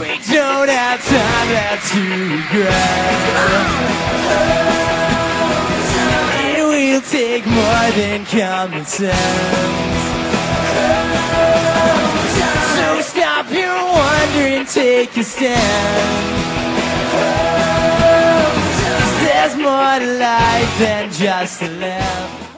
We don't have time left to regret. It will take more than common sense. So stop your wondering, take a stand. there's more to life than just a live.